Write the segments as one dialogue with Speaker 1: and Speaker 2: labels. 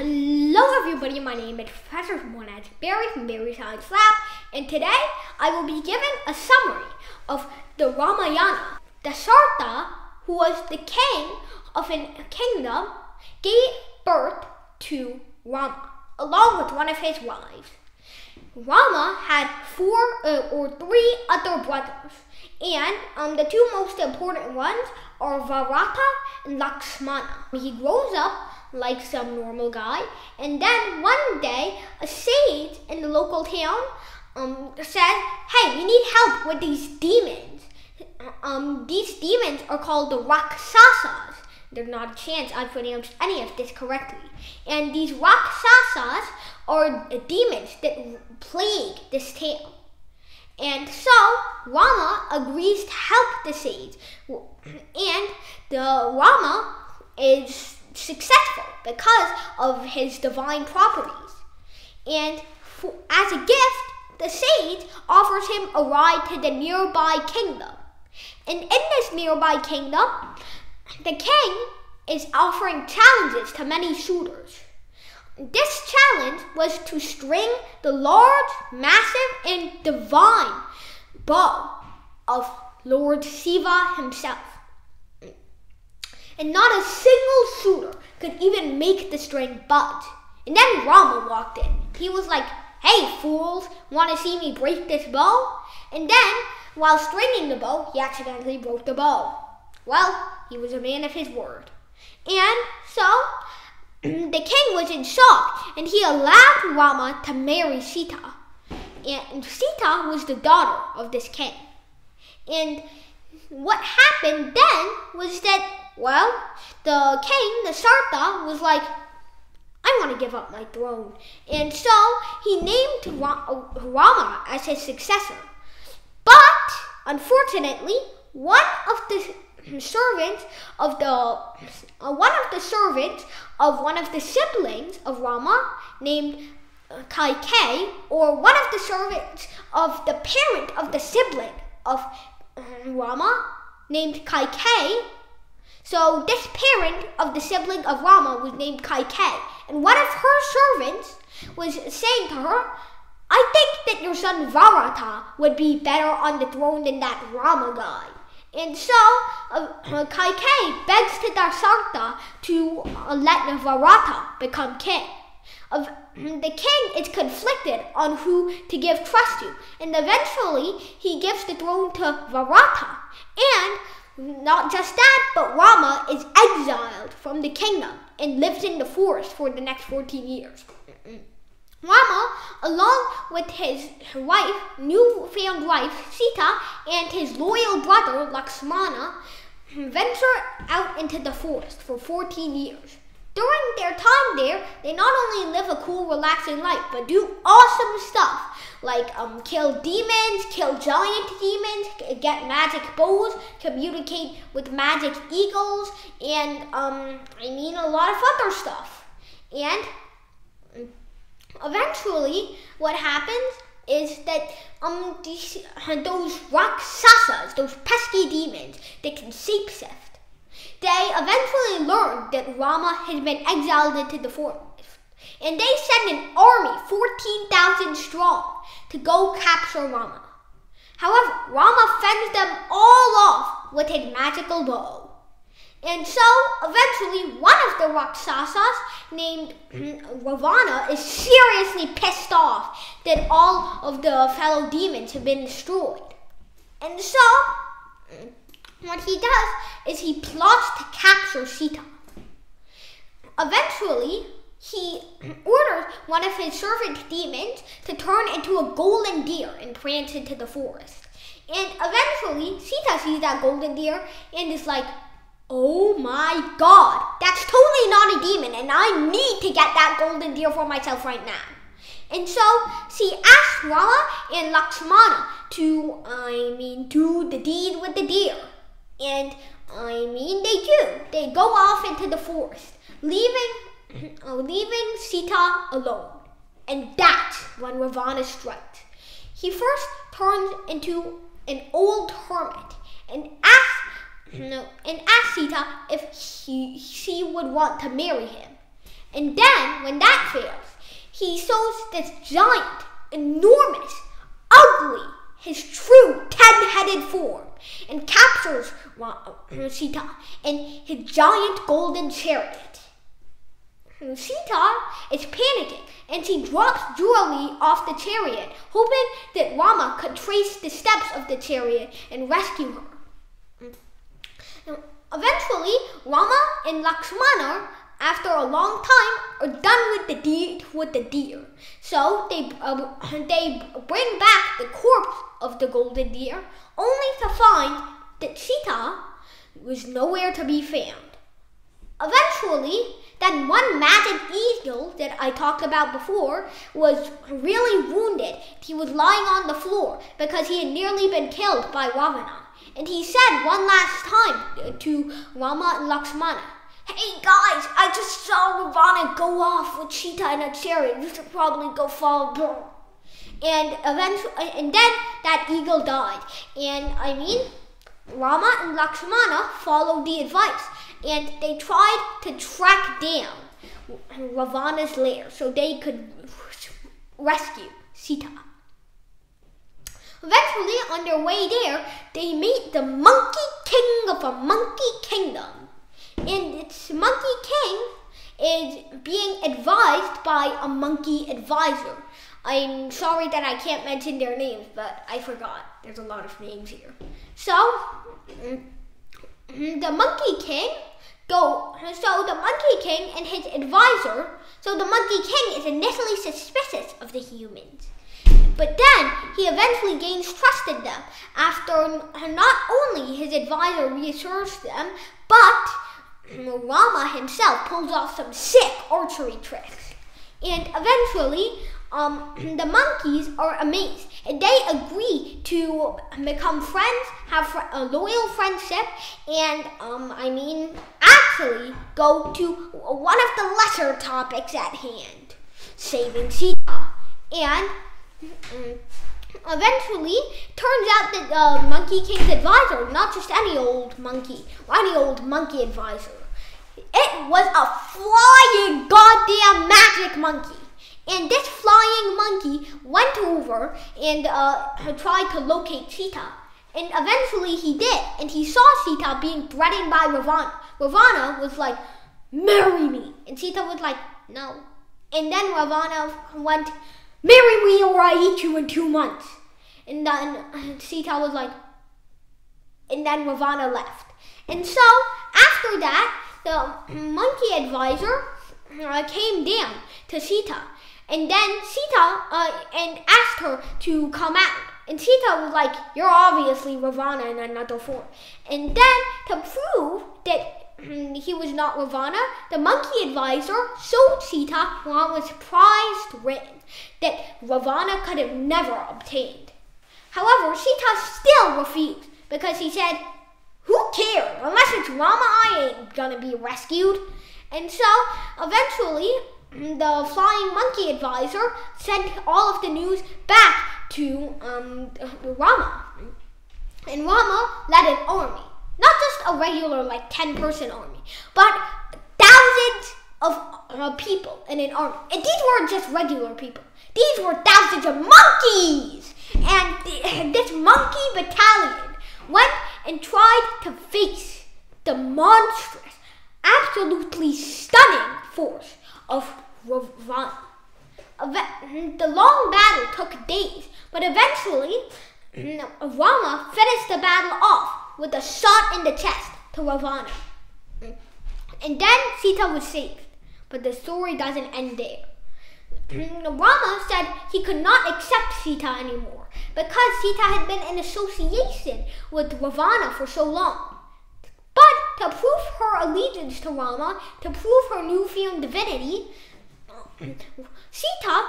Speaker 1: Hello everybody, my name is Professor Monad Bari from Bari Science Lab, and today I will be giving a summary of the Ramayana. Dasartha, who was the king of a kingdom, gave birth to Rama, along with one of his wives. Rama had four uh, or three other brothers, and um, the two most important ones are Bharata and Lakshmana. He grows up like some normal guy. And then one day, a sage in the local town um, said, Hey, we need help with these demons. Um, these demons are called the Rakshasas. There's not a chance I pronounced any of this correctly. And these Rakshasas are demons that plague this town. And so Rama agrees to help the sage. And the Rama is successful because of his divine properties. And for, as a gift, the sage offers him a ride to the nearby kingdom. And in this nearby kingdom, the king is offering challenges to many suitors. This challenge was to string the large, massive, and divine bow of Lord Shiva himself and not a single suitor could even make the string budge. And then Rama walked in. He was like, Hey, fools, want to see me break this bow? And then, while stringing the bow, he accidentally broke the bow. Well, he was a man of his word. And so, the king was in shock, and he allowed Rama to marry Sita. And Sita was the daughter of this king. And what happened then was that well, the king, Dasartha, was like, I want to give up my throne. And so he named Rama as his successor. But, unfortunately, one of the servants of the uh, one of the servants of one of the siblings of Rama named uh, Kaikeyi, or one of the servants of the parent of the sibling of uh, Rama named Kaikeyi, so this parent of the sibling of Rama was named Kaikeyi, and one of her servants was saying to her, I think that your son Bharata would be better on the throne than that Rama guy. And so uh, uh, begs to Dasartha to uh, let Bharata become king. Of the king is conflicted on who to give trust to, and eventually he gives the throne to Bharata. And not just that, but Rama is exiled from the kingdom and lives in the forest for the next 14 years. Rama, along with his wife, new-found wife Sita, and his loyal brother Lakshmana, venture out into the forest for 14 years. During their time there, they not only live a cool, relaxing life, but do awesome stuff like um, kill demons, kill giant demons, get magic bows, communicate with magic eagles, and um, I mean a lot of other stuff. And eventually, what happens is that um these, those Rakshasas, those pesky demons, they can shapeshift they eventually learned that Rama had been exiled into the forest, and they sent an army, 14,000 strong, to go capture Rama. However, Rama fends them all off with his magical bow. And so, eventually, one of the Rakshasas, named hmm, Ravana, is seriously pissed off that all of the fellow demons have been destroyed. And so, hmm, what he does is he plots to capture Sita. Eventually, he orders one of his servant demons to turn into a golden deer and prance into the forest. And eventually, Sita sees that golden deer and is like, Oh my god, that's totally not a demon, and I need to get that golden deer for myself right now. And so she asks Rama and Lakshmana to, I mean, do the deed with the deer. And I mean, they do. They go off into the forest, leaving, uh, leaving Sita alone. And that's when Ravana strikes. He first turns into an old hermit and asks, no, and asks Sita if he, she would want to marry him. And then, when that fails, he shows this giant, enormous, ugly, his true ten-headed form, and captures Sita in his giant golden chariot. Sita is panicking and she drops jewelry off the chariot, hoping that Rama could trace the steps of the chariot and rescue her. Eventually, Rama and Lakshmana, after a long time, are done with the deed with the deer. So they uh, they bring back the corpse of the golden deer, only to find that Sita was nowhere to be found. Eventually, that one magic eagle that I talked about before was really wounded. He was lying on the floor because he had nearly been killed by Ravana. And he said one last time to Rama and Lakshmana, Hey guys, I just saw Ravana go off with Sita in a chariot. You should probably go follow her. And eventually, uh, and then that eagle died. And I mean, Rama and Lakshmana followed the advice and they tried to track down Ravana's lair so they could rescue Sita. Eventually, on their way there, they meet the Monkey King of a Monkey Kingdom. And this Monkey King is being advised by a monkey advisor. I'm sorry that I can't mention their names, but I forgot. There's a lot of names here. So, mm, the Monkey King go. So the Monkey King and his advisor. So the Monkey King is initially suspicious of the humans. But then he eventually gains trust in them after not only his advisor reassures them, but Rama himself pulls off some sick archery tricks. And eventually, um, the monkeys are amazed and they agree to become friends, have a loyal friendship, and um, I mean, actually go to one of the lesser topics at hand, saving Sita. And um, eventually, turns out that the uh, Monkey King's advisor, not just any old monkey, or any old monkey advisor, it was a flying goddamn magic monkey. And this flying monkey went over and uh, tried to locate Sita. And eventually he did. And he saw Sita being threatened by Ravana. Ravana was like, marry me. And Sita was like, no. And then Ravana went, marry me or I eat you in two months. And then Sita was like, and then Ravana left. And so after that, the monkey advisor uh, came down to Sita and then Sita uh, and asked her to come out. And Sita was like, You're obviously Ravana in another form. And then to prove that he was not Ravana, the monkey advisor showed Sita Rama's prized ring that Ravana could have never obtained. However, Sita still refused because he said, Who cares? Unless it's Rama, I ain't gonna be rescued. And so eventually, the flying monkey advisor sent all of the news back to um, Rama. And Rama led an army. Not just a regular, like, 10 person army, but thousands of uh, people in an army. And these weren't just regular people, these were thousands of monkeys. And, and this monkey battalion went and tried to face the monstrous, absolutely stunning force of Ravana. The long battle took days, but eventually Rama finished the battle off with a shot in the chest to Ravana. And then Sita was saved, but the story doesn't end there. Rama said he could not accept Sita anymore because Sita had been in association with Ravana for so long. But to prove her allegiance to Rama, to prove her newfound divinity, Sita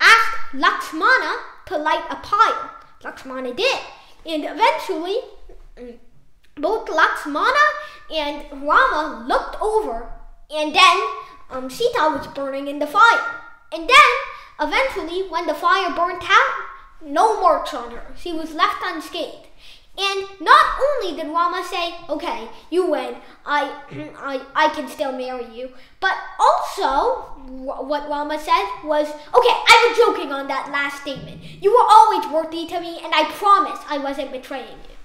Speaker 1: asked Lakshmana to light a pile. Lakshmana did. And eventually, both Lakshmana and Rama looked over, and then um, Sita was burning in the fire. And then, eventually, when the fire burnt out, no marks on her. She was left unscathed. And not only did Rama say, "Okay, you win. I, I, I can still marry you," but also what Rama said was, "Okay, I was joking on that last statement. You were always worthy to me, and I promise I wasn't betraying you."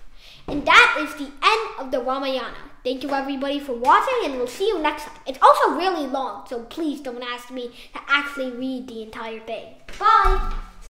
Speaker 1: And that is the end of the Ramayana. Thank you everybody for watching, and we'll see you next time. It's also really long, so please don't ask me to actually read the entire thing. Bye.